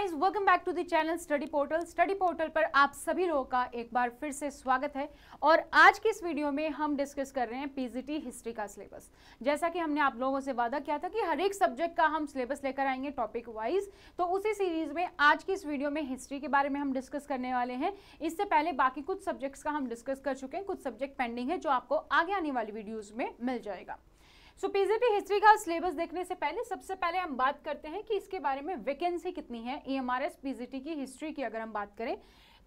Guys welcome back to the channel study portal study portal पर आप सभी लोगों का एक बार फिर से स्वागत है। और आज की इस वीडियो में हम डिस्कस कर रहे हैं पीजीटी हिस्ट्री का सिलेबस जैसा कि हमने आप लोगों से वादा किया था कि हर एक सब्जेक्ट का हम सिलेबस लेकर आएँगे टॉपिक वाइज तो उसी सीरीज़ में आज की इस वीडियो में हिस्ट्री के बारे में हम डिस्कस करने वाले हैं। इससे पहले बाकी कुछ सब्जेक्ट्स का हम डिस्कस कर चुके हैं। कुछ सब्जेक्ट पेंडिंग है जो आपको आगे आने वाली वीडियोज़ में मिल जाएगा। सो पीजीटी हिस्ट्री का सिलेबस देखने से पहले सबसे पहले हम बात करते हैं कि इसके बारे में वैकेंसी कितनी है E M R S PGT की हिस्ट्री की अगर हम बात करें।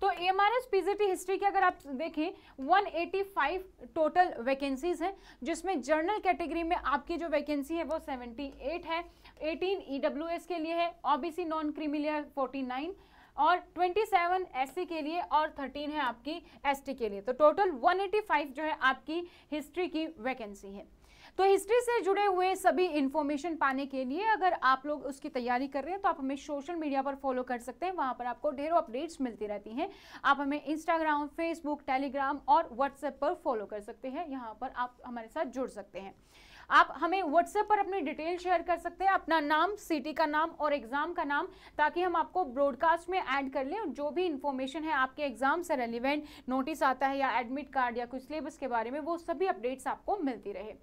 तो E M R S PGT history की अगर आप देखें 185 टोटल वैकेंसीज हैं, जिसमें जर्नल कैटेगरी में आपकी जो वैकेंसी है वो 78 है 18 ईडब्ल्यूएस के लिए है ओबीसी नॉन क्रीमिलियर 49 और 27 एससी के लिए और 13 है आपकी एसटी के लिए। तो टोटल 185 जो है आपकी हिस्ट्री की वैकेंसी है। तो हिस्ट्री से जुड़े हुए सभी इंफॉर्मेशन पाने के लिए अगर आप लोग उसकी तैयारी कर रहे हैं तो आप हमें सोशल मीडिया पर फॉलो कर सकते हैं। वहाँ पर आपको ढेरों अपडेट्स मिलती रहती हैं। आप हमें इंस्टाग्राम फेसबुक टेलीग्राम और व्हाट्सएप पर फॉलो कर सकते हैं। यहाँ पर आप हमारे साथ जुड़ सकते हैं। आप हमें व्हाट्सएप पर अपनी डिटेल शेयर कर सकते हैं। अपना नाम सिटी का नाम और एग्ज़ाम का नाम, ताकि हम आपको ब्रॉडकास्ट में ऐड कर लें। और जो भी इंफॉर्मेशन है आपके एग्ज़ाम से रेलिवेंट नोटिस आता है या एडमिट कार्ड या कुछ सिलेबस के बारे में, वो सभी अपडेट्स आपको मिलती रहे।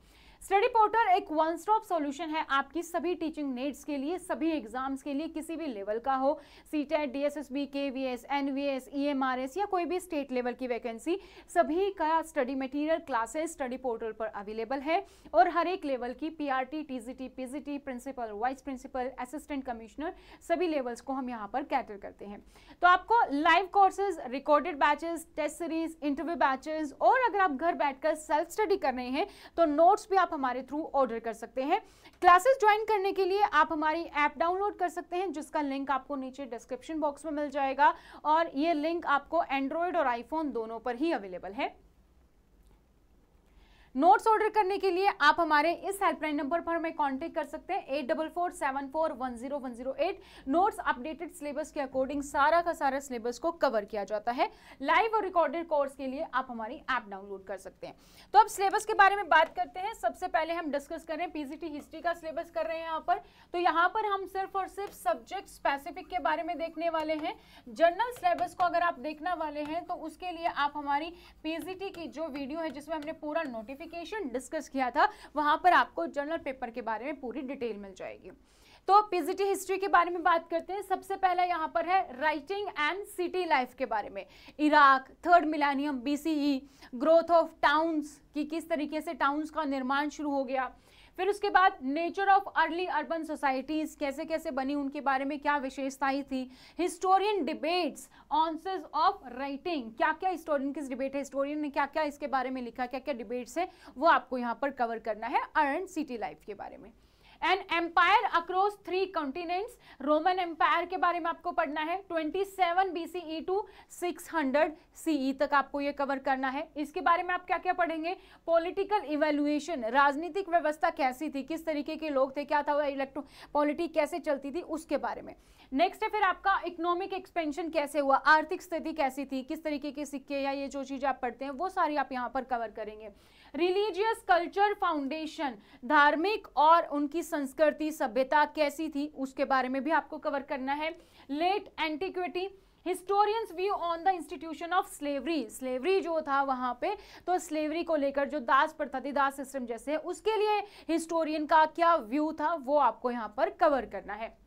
स्टडी पोर्टल एक वन स्टॉप सॉल्यूशन है आपकी सभी टीचिंग नीड्स के लिए, सभी एग्ज़ाम्स के लिए, किसी भी लेवल का हो। C TET D S S B K V S N V S E M R S या कोई भी स्टेट लेवल की वैकेंसी, सभी का study material, classes study portal पर अवेलेबल है। और हर एक लेवल की P R T T G T P G T principal, vice principal, assistant commissioner, सभी लेवल्स को हम यहाँ पर कैटर करते हैं। तो आपको live courses recorded batches, test series, interview batches और अगर आप घर बैठकर सेल्फ स्टडी कर रहे हैं तो नोट्स भी आप आप हमारे थ्रू ऑर्डर कर सकते हैं। क्लासेस ज्वाइन करने के लिए आप हमारी ऐप डाउनलोड कर सकते हैं, जिसका लिंक आपको नीचे डिस्क्रिप्शन बॉक्स में मिल जाएगा और ये लिंक आपको एंड्रॉयड और आईफोन दोनों पर ही अवेलेबल है। नोट्स ऑर्डर करने के लिए आप हमारे इस हेल्पलाइन नंबर पर हमें कांटेक्ट कर सकते हैं eight double four seven four one zero one zero eight notes updated syllabus के अकॉर्डिंग सारा का सारा सिलेबस को कवर किया जाता है। लाइव और रिकॉर्डेड कोर्स के लिए आप हमारी ऐप डाउनलोड कर सकते हैं। तो अब सिलेबस के बारे में बात करते हैं। सबसे पहले हम डिस्कस कर रहे हैं पीजीटी हिस्ट्री का सिलेबस कर रहे हैं यहाँ पर। तो यहाँ पर हम सिर्फ़ और सिर्फ़ सब्जेक्ट स्पेसिफिक के बारे में देखने वाले हैं। जनरल सिलेबस को अगर आप देखने वाले हैं तो उसके लिए आप हमारी पीजीटी की जो वीडियो है, जिसमें हमने पूरा नोटिफिक नोटिफिकेशन डिस्कस किया था, वहाँ पर आपको जनरल पेपर के बारे में पूरी डिटेल मिल जाएगी। तो पीजीटी हिस्ट्री के बारे में बात करते हैं। सबसे पहला यहाँ पर है राइटिंग एंड सिटी लाइफ के बारे में। Iraq third millennium BCE growth of towns की किस तरीके से टाउन्स का निर्माण शुरू हो गया। फिर उसके बाद nature of early urban societies कैसे कैसे बनी, उनके बारे में क्या विशेषताएँ थी? Historian debates on uses of writing. क्या क्या हिस्टोरियन, किस डिबेट है हिस्टोरियन ने क्या क्या इसके बारे में लिखा क्या क्या डिबेट्स है, वो आपको यहाँ पर कवर करना है अर्न सिटी लाइफ के बारे में। And empire across three continents Roman empire के बारे में आपको पढ़ना है। 27 बीसीई टू 600 सीई तक आपको ये कवर करना है। इसके बारे में आप क्या क्या पढ़ेंगे? पॉलिटिकल इवेल्युएशन राजनीतिक व्यवस्था कैसी थी? किस तरीके के लोग थे? क्या था वो इलेक्ट्रो पॉलिटिक कैसे चलती थी? उसके बारे में। नेक्स्ट है फिर आपका इकोनॉमिक एक्सपेंशन कैसे हुआ? आर्थिक स्थिति कैसी थी? किस तरीके के सिक्के या ये जो चीज़ें आप पढ़ते हैं, वो सारी आप यहाँ पर कवर करेंगे। रिलीजियस कल्चर फाउंडेशन धार्मिक और उनकी संस्कृति सभ्यता कैसी थी, उसके बारे में भी आपको कवर करना है। Late antiquity historians view on the institution of slavery slavery जो था वहाँ पे तो स्लेवरी को लेकर जो दास प्रथा थी, दास सिस्टम जैसे, उसके लिए हिस्टोरियन का क्या व्यू था, वो आपको यहाँ पर कवर करना है।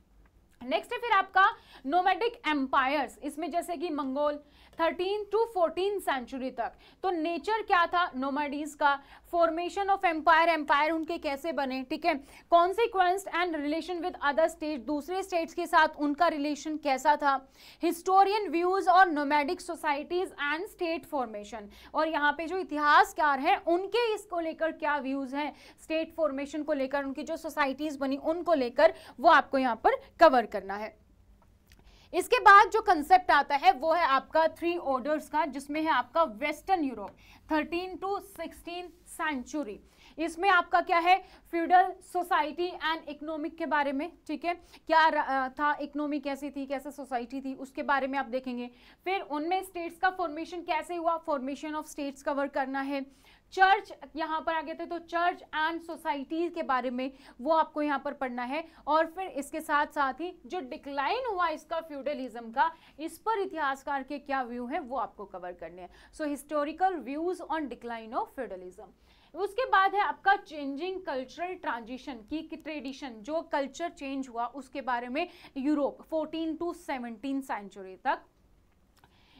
नेक्स्ट है फिर आपका नोमैडिक एम्पायर्स इसमें जैसे कि मंगोल 13 टू 14 सेंचुरी तक। तो नेचर क्या था? नोमैडीज का फॉर्मेशन ऑफ़ एम्पायर एम्पायर उनके कैसे बने? ठीक है? Consequence and relation with other state दूसरे स्टेट्स के साथ उनका रिलेशन कैसा था? हिस्टोरियन व्यूज़ और nomadic societies and state formation और यहाँ पे जो इतिहासकार हैं, उनके इसको लेकर क्या व्यूज़ हैं? स्टेट फॉर्मेशन को लेकर, उनकी जो सोसाइटीज बनी, उनको लेकर वो आपको यहाँ पर कवर करना है। इसके बाद जो कंसेप्ट आता है, वो है आपका थ्री ऑर्डर्स का, जिसमें है आपका वेस्टर्न यूरोप 13 टू 16 सेंचुरी इसमें आपका क्या है? फ्यूडल सोसाइटी एंड इकोनॉमिक के बारे में, ठीक है? क्या था इकोनॉमी कैसी थी, कैसे सोसाइटी थी, उसके बारे में आप देखेंगे। फिर उनमें स्टेट्स का फॉर्मेशन कैसे हुआ? फॉर्मेशन ऑफ़ स्टेट्स कवर करना है। चर्च यहाँ पर आ गए थे तो चर्च एंड सोसाइटी के बारे में वो आपको यहाँ पर पढ़ना है। और फिर इसके साथ साथ ही जो डिक्लाइन हुआ इसका फ्यूडलिज्म का, इस पर इतिहासकार के क्या व्यू है वो आपको कवर करने हैं। So historical views on decline of feudalism उसके बाद है आपका चेंजिंग कल्चरल ट्रांजिशन की ट्रेडिशन जो कल्चर चेंज हुआ उसके बारे में यूरोप 14 टू 17 सेंचुरी तक।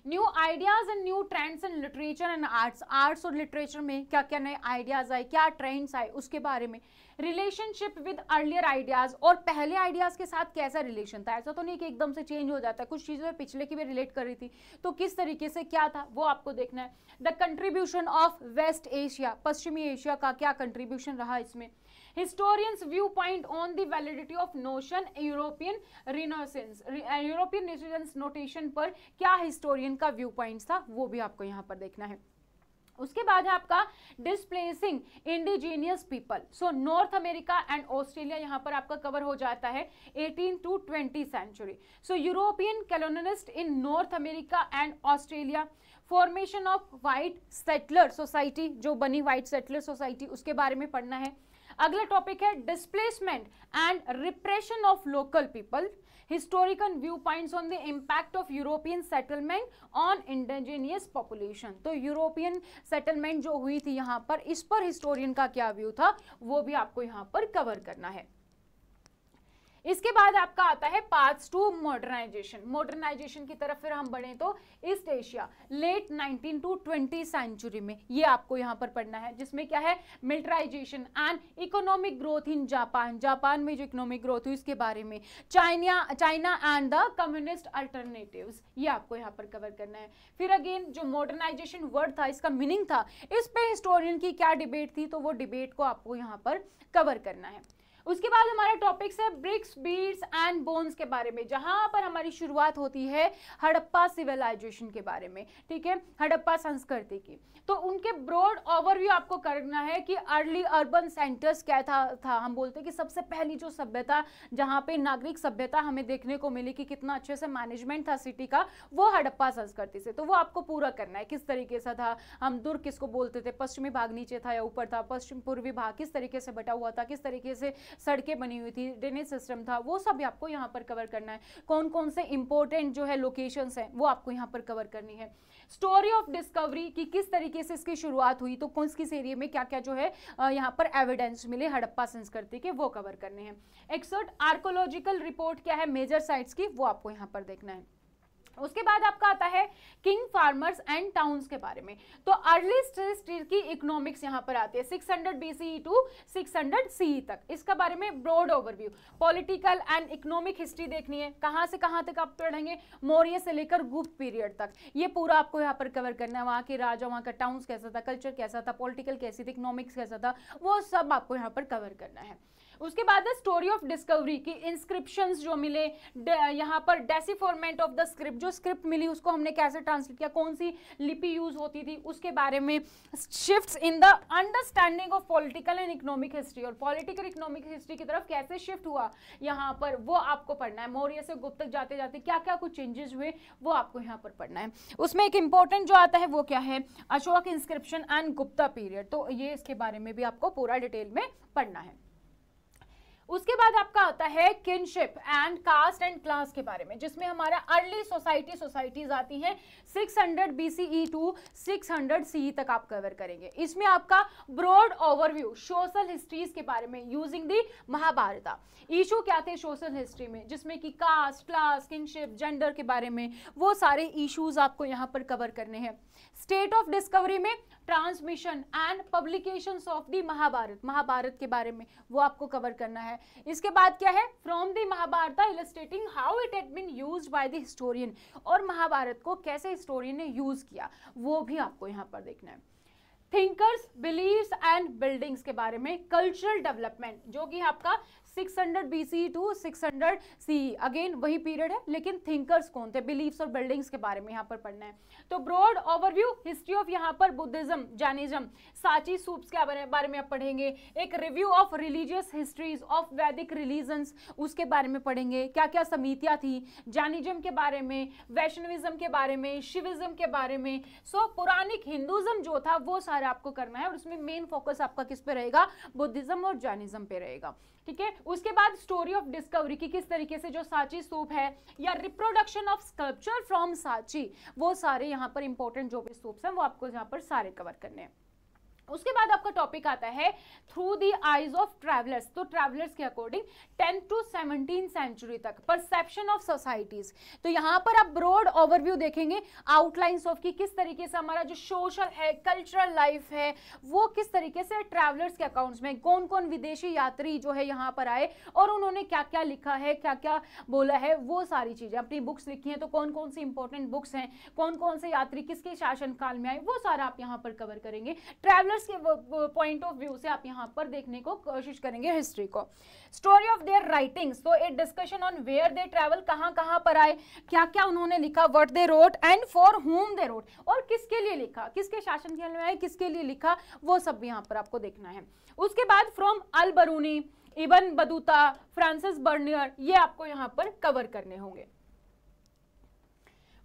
New ideas and new trends in literature and arts arts और लिटरेचर में क्या क्या नए आइडियाज़ आए, क्या ट्रेंड्स आए, उसके बारे में। रिलेशनशिप विद अर्लियर आइडियाज़ और पहले आइडियाज़ के साथ कैसा रिलेशन था? ऐसा तो नहीं कि एकदम से चेंज हो जाता है। कुछ चीज़ें पिछले की भी रिलेट कर रही थी। तो किस तरीके से क्या था, वो आपको देखना है। The contribution of West Asia पश्चिमी एशिया का क्या कंट्रीब्यूशन रहा इसमें? Historians viewpoint on the validity of notion European renaissance European renaissance notation पर क्या हिस्टोरियन का व्यू पॉइंट था, वो भी आपको यहाँ पर देखना है। उसके बाद है आपका displacing indigenous people so North America and Australia यहाँ पर आपका कवर हो जाता है 18 to 20 century so European colonist in North America and Australia formation of white settler society जो बनी व्हाइट सेटलर सोसाइटी उसके बारे में पढ़ना है। अगला टॉपिक है displacement and repression of local people historical view points on the impact of European settlement on indigenous population तो यूरोपियन सेटलमेंट जो हुई थी यहाँ पर, इस पर हिस्टोरियन का क्या व्यू था, वो भी आपको यहाँ पर कवर करना है। इसके बाद आपका आता है पार्ट्स टू मॉडर्नाइजेशन मॉडर्नाइजेशन की तरफ़ फिर हम बढ़े तो East Asia late 19 to 20 century में ये आपको यहाँ पर पढ़ना है, जिसमें क्या है? Militarisation and economic growth in Japan Japan में जो इकोनॉमिक ग्रोथ हुई इसके बारे में China China and the communist alternative ये आपको यहाँ पर कवर करना है। फिर अगेन जो मॉडर्नाइजेशन वर्ड था, इसका मीनिंग था, इस पे हिस्टोरियन की क्या डिबेट थी तो वो डिबेट को आपको यहाँ पर कवर करना है। उसके बाद हमारा टॉपिक्स है ब्रिक्स बीड्स एंड बोन्स के बारे में, जहाँ पर हमारी शुरुआत होती है हड़प्पा सिविलाइजेशन के बारे में, ठीक है? हड़प्पा संस्कृति की। तो उनके ब्रॉड ओवरव्यू आपको करना है कि अर्ली अर्बन सेंटर्स क्या था था, हम बोलते हैं कि सबसे पहली जो सभ्यता, जहाँ पे नागरिक सभ्यता हमें देखने को मिली कि कितना अच्छे से मैनेजमेंट था सिटी का, वो हड़प्पा संस्कृति से। तो वो आपको पूरा करना है, किस तरीके से था, हम दुर्ग किसको बोलते थे, पश्चिमी भाग नीचे था या ऊपर था, पश्चिम पूर्वी भाग किस तरीके से बटा हुआ था, किस तरीके से सड़कें बनी हुई थी ड्रेनेज सिस्टम था, वो सब आपको यहाँ पर कवर करना है। कौन कौन से इंपॉर्टेंट जो है लोकेशन है, वो आपको यहाँ पर कवर करनी है। स्टोरी ऑफ़ डिस्कवरी की किस तरीके से इसकी शुरुआत हुई तो कौन किस एरिया में क्या क्या जो है यहाँ पर एविडेंस मिले हड़प्पा संस्कृति के, वो कवर करने हैं। एक्सर्ट आर्कोलॉजिकल रिपोर्ट क्या है मेजर साइट्स की, वो आपको यहाँ पर देखना है। उसके बाद आपका आता है किंग फार्मर्स एंड टाउन्स के बारे में। तो अर्ली स्टेज की इकोनॉमिक्स यहाँ पर आती है 600 बीसीई टू 600 सीई तक। इसका बारे में broad overview political and economic history देखनी है। कहाँ से कहाँ तक आप पढ़ेंगे? मौर्य से लेकर गुप्त पीरियड तक। ये पूरा आपको यहाँ पर कवर करना है। वहाँ के राजा, वहाँ का टाउन्स कैसा था कल्चर कैसा था पॉलिटिकल कैसी थी इकोनॉमिक्स कैसा था, वो सब आपको यहाँ पर कवर करना है। उसके बाद है स्टोरी ऑफ़ डिस्कवरी की इंस्क्रिप्शन जो मिले यहाँ पर डेसीफॉर्मेंट ऑफ़ द स्क्रिप्ट जो स्क्रिप्ट मिली उसको हमने कैसे ट्रांसलेट किया, कौन सी लिपि यूज़ होती थी, उसके बारे में shift in the understanding of political and economic history और पॉलिटिकल इकोनॉमिक हिस्ट्री की तरफ़ कैसे शिफ्ट हुआ, यहाँ पर वो आपको पढ़ना है। मौर्य से गुप्त तक जाते जाते क्या क्या कुछ चेंजेस हुए, वो आपको यहाँ पर पढ़ना है। उसमें एक इंपॉर्टेंट जो आता है वो क्या है? Ashok inscription and Gupta period तो ये इसके बारे में भी आपको पूरा डिटेल में पढ़ना है। उसके बाद आपका आता है kinship and caste and class के बारे में, जिसमें हमारा अर्ली सोसाइटी सोसाइटीज आती हैं 600 बीसीई टू 600 सीई तक आप कवर करेंगे। इसमें आपका ब्रॉड ओवरव्यू सोशल हिस्ट्रीज के बारे में यूजिंग दी महाभारता। इशू क्या थे सोशल हिस्ट्री में, जिसमें कि कास्ट क्लास किनशिप जेंडर के बारे में, वो सारे इशूज आपको यहाँ पर कवर करने हैं। स्टेट ऑफ़ डिस्कवरी में transmission and publication of the Mahabharata. Mahabharata के बारे में वो आपको कवर करना है। इसके बाद क्या है? From the Mahabharata illustrating how it had been used by the historian और महाभारत को कैसे हिस्टोरियन ने यूज़ किया, वो भी आपको यहाँ पर देखना है। थिंकर्स बिलीव्स एंड बिल्डिंग्स के बारे में कल्चरल डेवलपमेंट जो कि आपका 600 बीसी टू 600 सी अगेन वही पीरियड है लेकिन थिंकर्स कौन थे? बिलीफ्स और बिल्डिंग्स के बारे में यहाँ पर पढ़ना है। तो ब्रॉड ओवरव्यू हिस्ट्री ऑफ़ यहाँ पर बुद्धिज्म जैनिज्म साची सूप्स के बारे में आप पढ़ेंगे। एक review of religious histories of Vedic religions उसके बारे में पढ़ेंगे। क्या क्या समितियाँ थी? जैनिज्म के बारे में वैष्णविज्म के बारे में शिविज्म के बारे में। सो so, पुरानिक हिंदुज्म जो था वो सारा आपको करना है और उसमें मेन फोकस आपका किस पे रहेगा? बुद्धिज्म और जैनिज्म पे रहेगा। ठीक है? उसके बाद स्टोरी ऑफ़ डिस्कवरी की किस तरीके से जो साची सूप है, या रिप्रोडक्शन ऑफ़ स्कल्पचर फ्रॉम साची, वो सारे यहाँ पर इंपॉर्टेंट जो भी सूप्स हैं, वो आपको यहाँ पर सारे कवर करने हैं। उसके बाद आपका टॉपिक आता है through the eyes of travellers तो ट्रैवलर्स के according tenth to seventeen century तक परसेप्शन ऑफ़ सोसाइटीज तो यहाँ पर आप ब्रॉड ओवरव्यू देखेंगे आउटलाइंस ऑफ़ की किस तरीके से हमारा जो सोशल है कल्चरल लाइफ है, वो किस तरीके से ट्रैवलर्स के अकाउंट्स में कौन कौन विदेशी यात्री जो है यहाँ पर आए और उन्होंने क्या क्या लिखा है क्या क्या बोला है, वो सारी चीज़ें अपनी बुक्स लिखी हैं तो कौन कौन सी इंपॉर्टेंट बुक्स हैं कौन कौन से यात्री किसके शासन काल में आए, वो सारा आप यहाँ पर कवर करेंगे. ट्रैवलर ट्रैवलर्स के पॉइंट ऑफ़ व्यू से आप यहाँ पर देखने को कोशिश करेंगे हिस्ट्री को। स्टोरी ऑफ़ देयर राइटिंग्स तो a discussion on where they travel कहाँ कहाँ पर आए क्या क्या उन्होंने लिखा what they wrote and for whom they wrote और किसके लिए लिखा, किसके शासन के आए, किसके लिए लिखा, वो सब यहाँ पर आपको देखना है। उसके बाद from Al Biruni Ibn Battuta Francis Bernier ये आपको यहाँ पर कवर करने होंगे।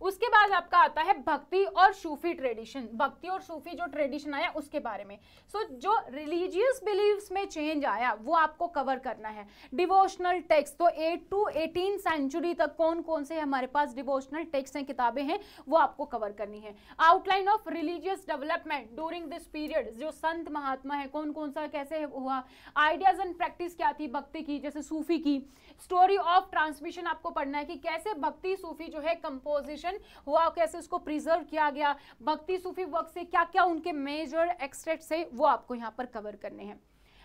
उसके बाद आपका आता है भक्ति और सूफी ट्रेडिशन। भक्ति और सूफी जो ट्रेडिशन आया उसके बारे में। सो so, जो रिलीजियस बिलीव्स में चेंज आया वो आपको कवर करना है। डिवोशनल टेक्स्ट तो एट टू एटीन सेंचुरी तक कौन कौन से हमारे पास डिवोशनल टेक्स्ट हैं किताबें हैं वो आपको कवर करनी है। Outline of religious development during this period जो संत महात्मा है कौन कौन सा कैसे हुआ? आइडियाज़ एंड प्रैक्टिस क्या थी भक्ति की जैसे सूफी की। स्टोरी ऑफ़ ट्रांसमिशन आपको पढ़ना है कि कैसे भक्ति सूफी जो है कंपोजिशन हुआ कैसे उसको प्रिजर्व किया गया, भक्ति सूफी वर्क से क्या क्या उनके मेजर एक्सट्रेक्ट है, वो आपको यहाँ पर कवर करने हैं।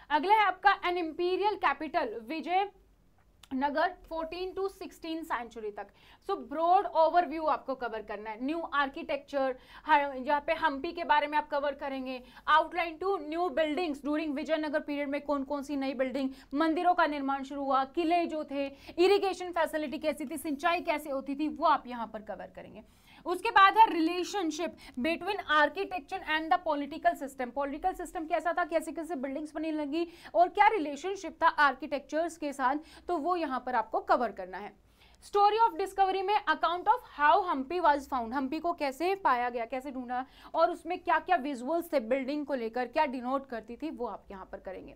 अगला है आपका an imperial capital Vijayanagar 14 to 16 century तक। सो ब्रॉड ओवरव्यू आपको कवर करना है। न्यू आर्किटेक्चर यहाँ पे हम्पी के बारे में आप कवर करेंगे। Outline to new buildings during Vijayanagar period में कौन कौन सी नई बिल्डिंग मंदिरों का निर्माण शुरू हुआ, किले जो थे इरिगेशन फैसिलिटी कैसी थी, सिंचाई कैसे होती थी, वो आप यहाँ पर कवर करेंगे। उसके बाद है relationship between architecture and the political system political system कैसा था? कैसे कैसे बिल्डिंग्स बनी लगी? और क्या रिलेशनशिप था आर्किटेक्चर्स के साथ? तो वो यहाँ पर आपको कवर करना है। स्टोरी ऑफ़ डिस्कवरी में account of how Hampi was found Hampi को कैसे पाया गया? कैसे ढूंढा? और उसमें क्या क्या विजुअल्स थे बिल्डिंग को लेकर? क्या डिनोट करती थी? वो आप यहाँ पर करेंगे।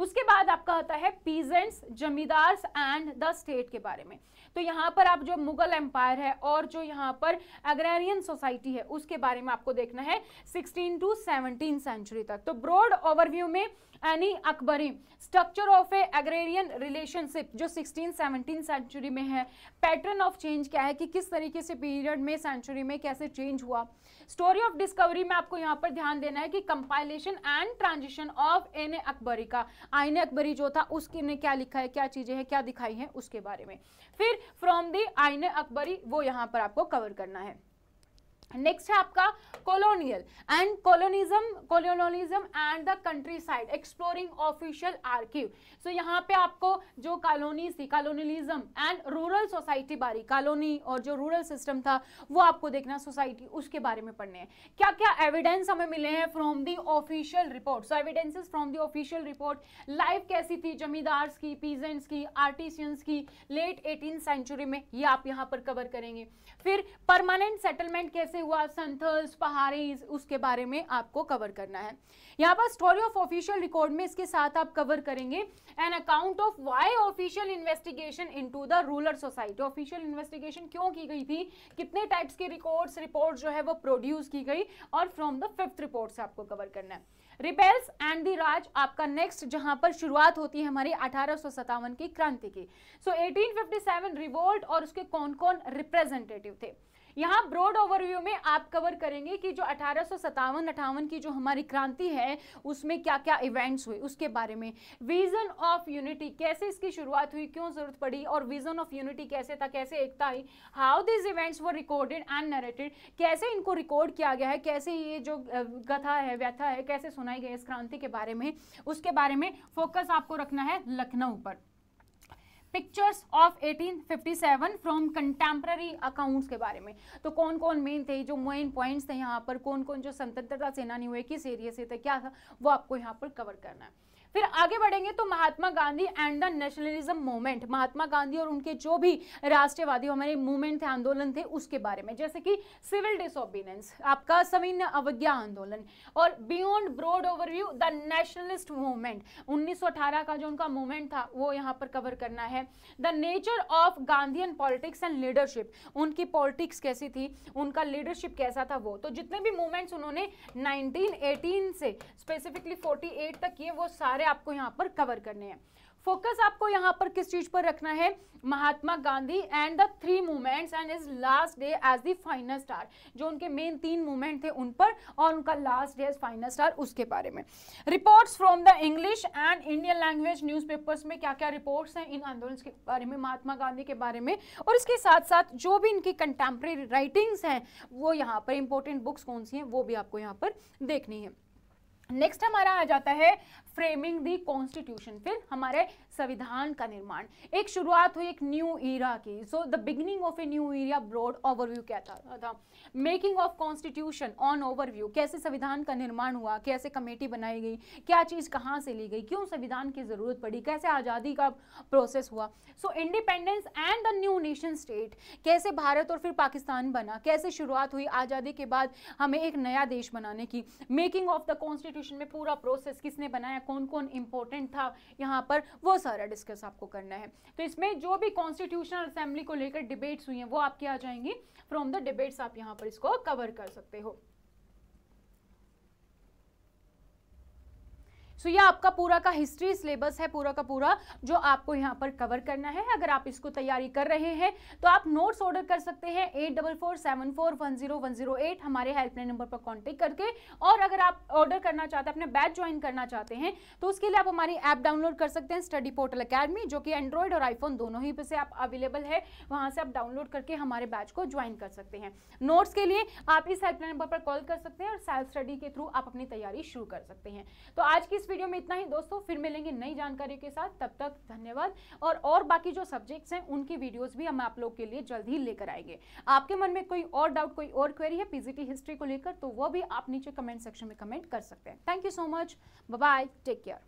उसके बाद आपका आता है peasants, zamindars and the state के बारे में। तो यहाँ पर आप जो मुगल एम्पायर है और जो यहाँ पर अग्रेरियन सोसाइटी है, उसके बारे में आपको देखना है 16 टू 17 सेंचुरी तक। तो ब्रॉड ओवरव्यू में Ain Akbari structure of a agrarian relationship जो 16 17 सेंचुरी में है पैटर्न ऑफ़ चेंज क्या है, कि किस तरीके से पीरियड में सेंचुरी में कैसे चेंज हुआ। स्टोरी ऑफ़ डिस्कवरी में आपको यहाँ पर ध्यान देना है कि compilation and transition of Ain Akbari का आइन अकबरी जो था, उसके ने क्या लिखा है, क्या चीज़ें हैं, क्या दिखाई हैं, उसके बारे में। फिर फ्रॉम दी आइन अकबरी, वो यहाँ पर आपको कवर करना है। नेक्स्ट है आपका colonial and colonism colonism and the countryside exploring official archive so यहाँ पे आपको जो कॉलोनीज थी कॉलोनियलिज्म एंड रूरल सोसाइटी बारी कॉलोनी और जो रूरल सिस्टम था, वो आपको देखना सोसाइटी उसके बारे में पढ़ने हैं। क्या क्या एविडेंस हमें मिले हैं from the official report so evidences from the official report life कैसी थी, जमींदार्स की पीजेंट्स की आर्टिशियंस की लेट एटीन सेंचुरी में, ये आप यहाँ पर कवर करेंगे। फिर परमानेंट सेटलमेंट कैसे हुआ संथल्स पहाड़ी उसके बारे में आपको कवर करना है। यहाँ पर स्टोरी ऑफ़ ऑफिशियल रिकॉर्ड में इसके साथ आप कवर करेंगे। An account of why official investigation into the rural society official investigation क्यों की गई थी? कितने टाइप्स के रिकॉर्ड्स रिपोर्ट जो है वो प्रोड्यूस की गई? और फ्रॉम द फिफ्थ रिपोर्ट से आपको कवर करना है। रिबेल्स एंड द राज आपका नेक्स्ट जहाँ पर शुरुआत होती है हमारी अठारह की क्रांति की। सो so, 1857 रिवोल्ट और उसके कौन कौन रिप्रेजेंटेटिव थे? यहाँ ब्रॉड ओवरव्यू में आप कवर करेंगे कि जो अठारह सौ की जो हमारी क्रांति है, उसमें क्या क्या इवेंट्स हुए उसके बारे में। विजन ऑफ़ यूनिटी कैसे इसकी शुरुआत हुई, क्यों ज़रूरत पड़ी और विजन ऑफ़ यूनिटी कैसे था, कैसे एकता आई how this events were recorded and narrated कैसे इनको रिकॉर्ड किया गया है, कैसे ये जो कथा है, व्यथा है, कैसे सुनाई गई इस क्रांति के बारे में, उसके बारे में फोकस आपको रखना है लखनऊ पर। Pictures of 1857 from contemporary accounts के बारे में। तो कौन कौन मेन थे, जो मेन पॉइंट्स थे यहाँ पर कौन कौन जो स्वतंत्रता सेनानी हुए किस एरिया से थे, क्या था, वो आपको यहाँ पर कवर करना है। फिर आगे बढ़ेंगे तो Mahatma Gandhi and the nationalism movement Mahatma Gandhi और उनके जो भी राष्ट्रवादी हमारे मूवमेंट थे, आंदोलन थे, उसके बारे में। जैसे कि सिविल डिसोबिडेंस आपका सविन्य अवज्ञा आंदोलन और beyond broad overview the nationalist movement 1918 का जो उनका मूवमेंट था, वो यहाँ पर कवर करना है। The nature of Gandhian politics and leadership उनकी पॉलिटिक्स कैसी थी, उनका लीडरशिप कैसा था वो। तो जितने भी मूवमेंट्स उन्होंने 1918 से स्पेसिफिकली 48 तक किए, वो सारे सारे आपको यहाँ पर कवर करने हैं। फोकस आपको यहाँ पर किस चीज़ पर रखना है? Mahatma Gandhi and the three movements and is last day as the final star जो उनके मेन तीन मूवमेंट थे उन पर और उनका last day as final star उसके बारे में। Reports from the English and Indian language newspapers में क्या क्या रिपोर्ट्स हैं इन आंदोलन के बारे में, महात्मा गांधी के बारे में? और इसके साथ साथ जो भी इनकी कंटेम्प्रेरी राइटिंग्स हैं, वो यहाँ पर इंपॉर्टेंट बुक्स कौन सी हैं, वो भी आपको यहाँ पर देखनी है। नेक्स्ट हमारा आ जाता है फ्रेमिंग दी कॉन्स्टिट्यूशन फिर हमारे संविधान का निर्माण। एक शुरुआत हुई एक न्यू ईरा की। So the beginning of a new era broad overview क्या था? Making of constitution on overview कैसे संविधान का निर्माण हुआ? कैसे कमेटी बनाई गई? क्या चीज़ कहाँ से ली गई? क्यों संविधान की ज़रूरत पड़ी? कैसे आज़ादी का प्रोसेस हुआ? So independence and the new nation state कैसे भारत और फिर पाकिस्तान बना? कैसे शुरुआत हुई आज़ादी के बाद हमें एक नया देश बनाने की? मेकिंग ऑफ़ द कॉन्स्टिट्यूशन में पूरा प्रोसेस किसने बनाया कौन कौन इंपॉर्टेंट था, यहाँ पर वो सारा डिस्कस आपको करना है। तो इसमें जो भी कॉन्स्टिट्यूशनल असेंबली को लेकर डिबेट्स हुई हैं, वो आपकी आ जाएँगी। फ्रॉम द डिबेट्स आप यहाँ पर इसको कवर कर सकते हो। सो so, यह आपका पूरा का हिस्ट्री सिलेबस है पूरा का पूरा जो आपको यहाँ पर कवर करना है। अगर आप इसको तैयारी कर रहे हैं तो आप नोट्स ऑर्डर कर सकते हैं eight double four seven four one zero one zero eight हमारे हेल्पलाइन नंबर पर कॉन्टेक्ट करके। और अगर आप ऑर्डर करना चाहते हैं अपने बैच ज्वाइन करना चाहते हैं तो उसके लिए आप हमारी ऐप डाउनलोड कर सकते हैं स्टडी पोर्टल अकेडमी जो कि एंड्रॉयड और आईफोन दोनों ही पे से आप अवेलेबल है। वहाँ से आप डाउनलोड करके हमारे बैच को ज्वाइन कर सकते हैं। नोट्स के लिए आप इस हेल्पलाइन नंबर पर कॉल कर सकते हैं और सेल्फ स्टडी के थ्रू आप अपनी तैयारी शुरू कर सकते हैं। तो आज की इस वीडियो में इतना ही। दोस्तों, फिर मिलेंगे नई जानकारी के साथ। तब तक धन्यवाद। और और बाकी जो सब्जेक्ट्स हैं, उनकी वीडियोस भी हम आप लोग के लिए जल्द ही लेकर आएँगे। आपके मन में कोई और डाउट कोई और क्वेरी है पीजीटी हिस्ट्री को लेकर तो वो भी आप नीचे कमेंट सेक्शन में कमेंट कर सकते हैं। Thank you so much bye take care